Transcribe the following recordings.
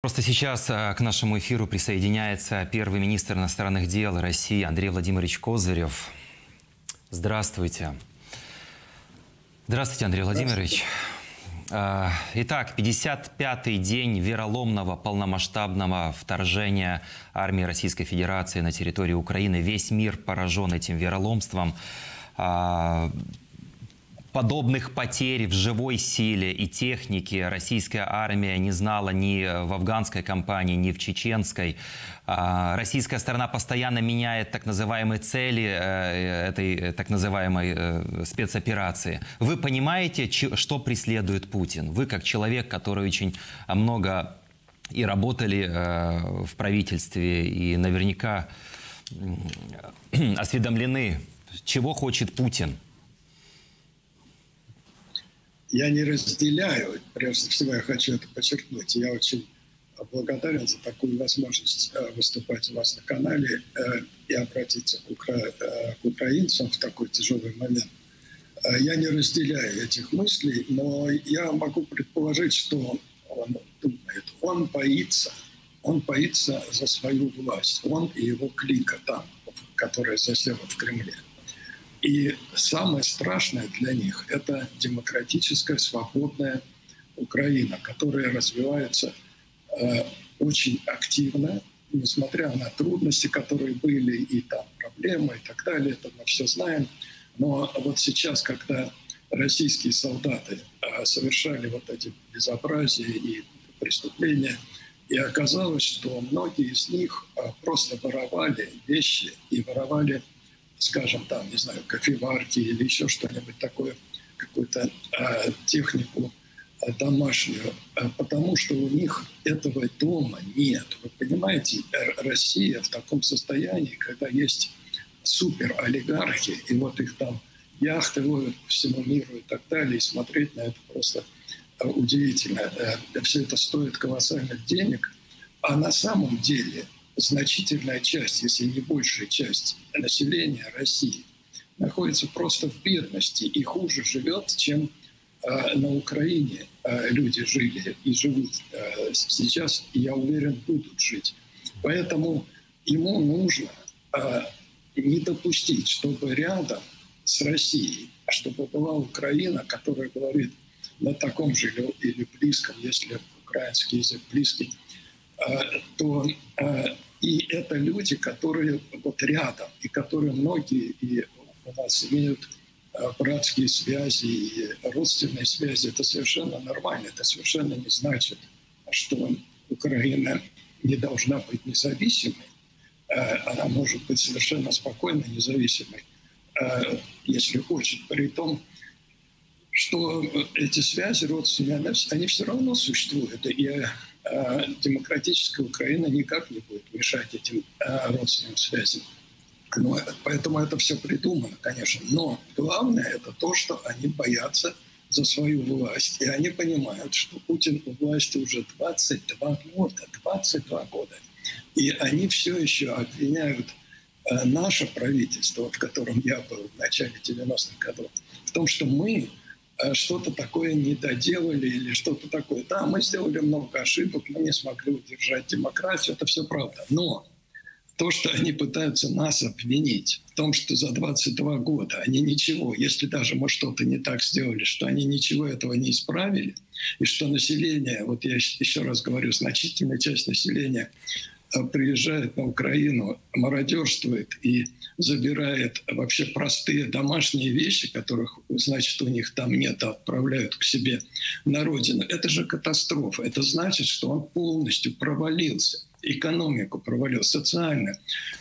Просто сейчас э, к нашему эфиру присоединяется первый министр иностранных дел России Андрей Владимирович Козырев. Здравствуйте. Здравствуйте, Андрей Владимирович. Э, итак, 55-й день вероломного полномасштабного вторжения армии Российской Федерации на территорию Украины. Весь мир поражен этим вероломством. Подобных потерь в живой силе и технике российская армия не знала ни в афганской кампании, ни в чеченской. А, российская сторона постоянно меняет так называемые цели э, этой э, так называемой э, спецоперации. Вы понимаете, что преследует Путин? Вы как человек, который очень много и работали в правительстве, и наверняка осведомлены, чего хочет Путин – я не разделяю, прежде всего я хочу это подчеркнуть, я очень благодарен за такую возможность э, выступать у вас на канале э, и обратиться к, укра... Э, к украинцам в такой тяжелый момент. Я не разделяю этих мыслей, но я могу предположить, что он думает, он боится, он боится за свою власть, он и его клика там, которая засела в Кремле. И самое страшное для них – это демократическая, свободная Украина, которая развивается э, очень активно, несмотря на трудности, которые были, и там проблемы и так далее, это мы все знаем. Но вот сейчас, когда российские солдаты э, совершали вот эти безобразия и преступления, и оказалось, что многие из них э, просто воровали вещи и воровали скажем, там, не знаю, кофеварки или еще что-нибудь такое, какую-то э, технику э, домашнюю, э, потому что у них этого дома нет. Вы понимаете, Россия в таком состоянии, когда есть суперолигархи, и вот их там яхты ловят по всему миру и так далее, и смотреть на это просто удивительно. Все это стоит колоссальных денег, а на самом деле – значительная часть, если не большая часть населения России находится просто в бедности и хуже живет, чем э, на Украине э, люди жили и живут э, сейчас, и я уверен, будут жить. Поэтому ему нужно не допустить, чтобы рядом с Россией, чтобы была Украина, которая говорит на таком же или, близком, если украинский язык близкий, то и это люди, которые вот рядом, и которые многие и у нас имеют э, братские связи и родственные связи. Это совершенно нормально. Это совершенно не значит, что Украина не должна быть независимой. Э, она может быть совершенно спокойно независимой, э, если хочет. При том, что эти связи родственные, они все равно существуют. И демократическая Украина никак не будет мешать этим э, родственным связям. Но, поэтому это все придумано, конечно. Но главное это то, что они боятся за свою власть. И они понимают, что Путин у власти уже 22 года. 22 года. И они все еще обвиняют э, наше правительство, в котором я был в начале 90-х годов, в том, что мы Э, что-то такое не доделали или что-то такое. Да, мы сделали много ошибок, мы не смогли удержать демократию, это все правда. Но то, что они пытаются нас обвинить в том, что за 22 года они ничего, если даже мы что-то не так сделали, что они ничего этого не исправили, и что население, вот я еще раз говорю, значительная часть населения Э, приезжает на Украину, мародерствует и забирает вообще простые домашние вещи, которых, значит, у них там нет, а отправляют к себе на родину. Это же катастрофа. Это значит, что он полностью провалился экономику провалил, социально.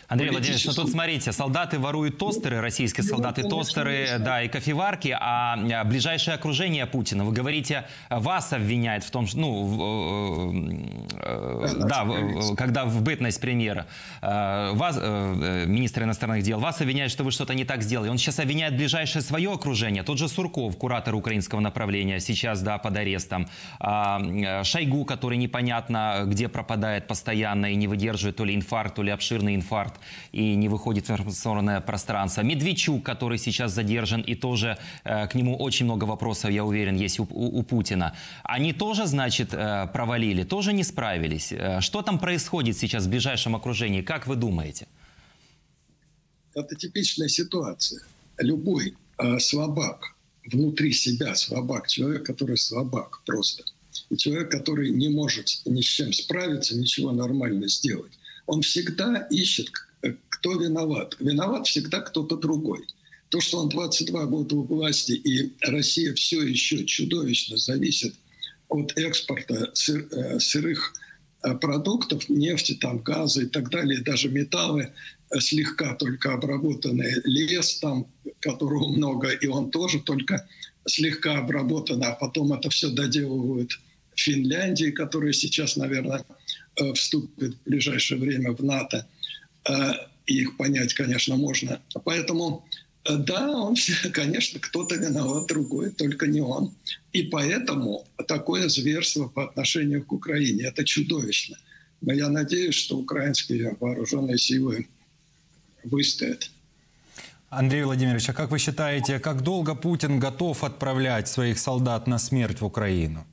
Андрей Владимирович, ну тут смотрите, солдаты воруют тостеры, российские ну, солдаты ну, тостеры, конечно. да, и кофеварки, а, а ближайшее окружение Путина, вы говорите, вас обвиняет в том, что, ну, э, да, да когда в бытность премьера, э, вас, э, министр иностранных дел, вас обвиняет, что вы что-то не так сделали. Он сейчас обвиняет ближайшее свое окружение, тот же Сурков, куратор украинского направления, сейчас, да, под арестом, а, Шойгу, который непонятно где пропадает постоянно, постоянно и не выдерживает то ли инфаркт, то ли обширный инфаркт и не выходит в информационное пространство. Медведчук, который сейчас задержан и тоже э, к нему очень много вопросов, я уверен, есть у, у, у Путина. Они тоже, значит, э, провалили, тоже не справились. справились. Что там происходит сейчас в ближайшем окружении? Как вы думаете? Это типичная ситуация. Любой э, слабак, внутри себя слабак, человек, который слабак просто, и человек, который не может ни с чем справиться, ничего нормально сделать, он всегда ищет, кто виноват. Виноват всегда кто-то другой. То, что он 22 года у власти, и Россия все еще чудовищно зависит от экспорта сыр, э, сырых э, продуктов, нефти, там, газа и так далее, даже металлы, слегка только обработанный лес, там, которого много, и он тоже только слегка обработан, а потом это все доделывают Финляндии, которая сейчас, наверное, э, вступит в ближайшее время в НАТО. Э, их понять, конечно, можно. Поэтому, э, да, он, конечно, кто-то виноват, другой, только не он. И поэтому такое зверство по отношению к Украине – это чудовищно. Но я надеюсь, что украинские вооруженные силы выстоят. Андрей Владимирович, а как вы считаете, как долго Путин готов отправлять своих солдат на смерть в Украину?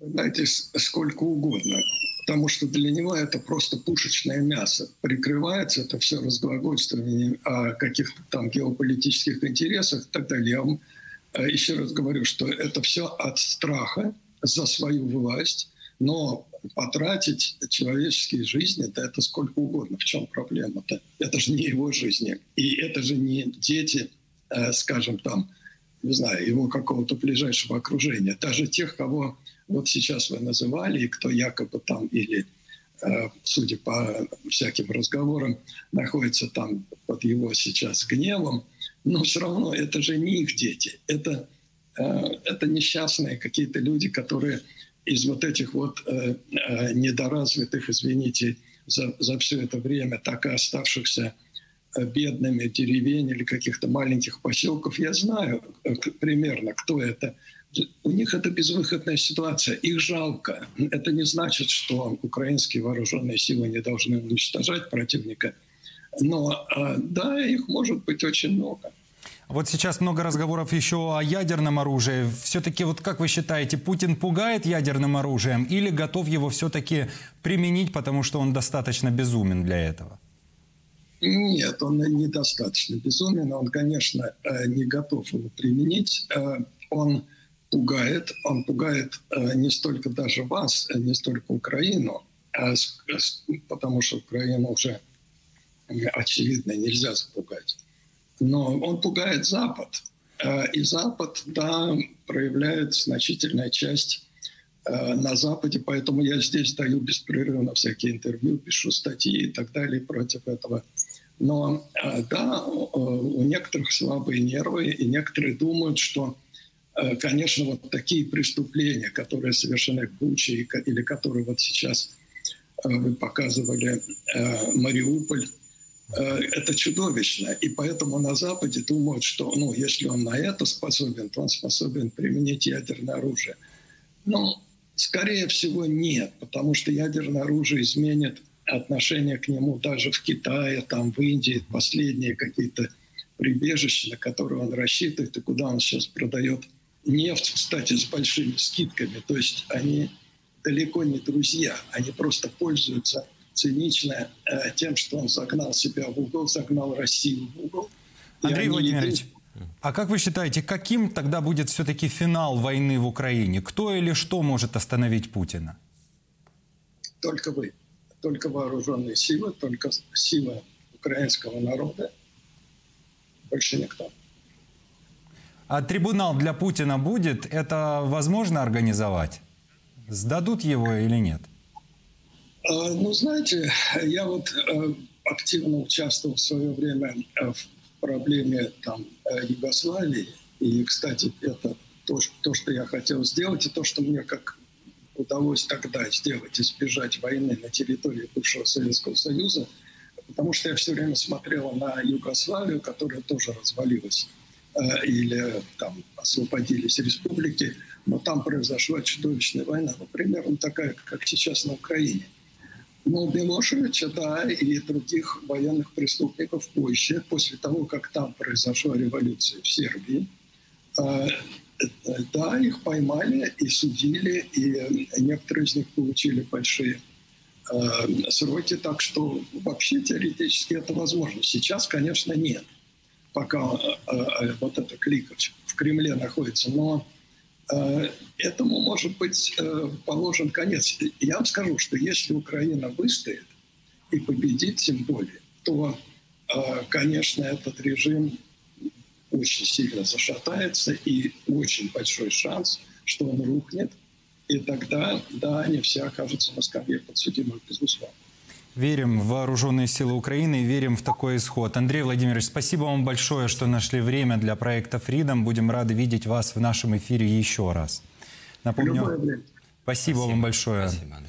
Знаете, сколько угодно. Потому что для него это просто пушечное мясо. Прикрывается это все разглагольствованием о каких-то там геополитических интересах и так далее. Я вам э, еще раз говорю, что это все от страха за свою власть, но потратить человеческие жизни, да это сколько угодно. В чем проблема-то? Это же не его жизни. И это же не дети, э, скажем там, не знаю, его какого-то ближайшего окружения. Даже тех, кого вот сейчас вы называли, и кто якобы там или, э, судя по всяким разговорам, находится там под его сейчас гневом, но все равно это же не их дети. Это, э, это несчастные какие-то люди, которые из вот этих вот э, недоразвитых, извините, за, за все это время так и оставшихся бедными деревень или каких-то маленьких поселков, я знаю примерно, кто это. У них это безвыходная ситуация, их жалко. Это не значит, что украинские вооруженные силы не должны уничтожать противника. Но э, да, их может быть очень много. Вот сейчас много разговоров еще о ядерном оружии. Все-таки, вот как вы считаете, Путин пугает ядерным оружием или готов его все-таки применить, потому что он достаточно безумен для этого? Нет, он недостаточно безумен. Он, конечно, э, не готов его применить. Э, он пугает. Он пугает э, не столько даже вас, не столько Украину, а потому что Украину уже, очевидно, нельзя запугать но он пугает Запад. Э, и Запад, да, проявляет значительная часть э, на Западе, поэтому я здесь даю беспрерывно всякие интервью, пишу статьи и так далее против этого. Но э, да, у некоторых слабые нервы, и некоторые думают, что, конечно, вот такие преступления, которые совершены в Буче или которые вот сейчас вы показывали, Мариуполь, Э, это чудовищно. И поэтому на Западе думают, что ну, если он на это способен, то он способен применить ядерное оружие. Ну, скорее всего, нет, потому что ядерное оружие изменит отношение к нему даже в Китае, там, в Индии, последние какие-то прибежища, на которые он рассчитывает, и куда он сейчас продает нефть, кстати, с большими скидками. То есть они далеко не друзья, они просто пользуются цинично э, тем, что он загнал себя в угол, загнал Россию в угол. Андрей Владимирович, а как вы считаете, каким тогда будет все-таки финал войны в Украине? Кто или что может остановить Путина? Только вы. Только вооруженные силы, только сила украинского народа. Больше никто. А трибунал для Путина будет? Это возможно организовать? Сдадут его или нет? А, ну, знаете, я вот э, активно участвовал в свое время э, в проблеме там, э, Югославии. И, кстати, это то, то, что я хотел сделать, и то, что мне как удалось тогда сделать, избежать войны на территории бывшего Советского Союза, потому что я все время смотрел на Югославию, которая тоже развалилась, или там освободились республики, но там произошла чудовищная война, ну, примерно такая, как сейчас на Украине – ну, Милошевича, да, и других военных преступников позже, после того, как там произошла революция в Сербии, э, э, да, их поймали и судили, и некоторые из них получили большие э, сроки, так что вообще теоретически это возможно. Сейчас, конечно, нет, пока э, э, вот эта клика в Кремле находится, но э, этому может быть э, положен конец. Я вам скажу, что если Украина выстоит и победит тем более, то, э, конечно, этот режим очень сильно зашатается и очень большой шанс, что он рухнет, и тогда, да, они все окажутся на скамье подсудимых, безусловно. Верим в вооруженные силы Украины и верим в такой исход. Андрей Владимирович, спасибо вам большое, что нашли время для проекта Freedom. Будем рады видеть вас в нашем эфире еще раз. Напомню, время. спасибо, вам большое. Спасибо, Андрей.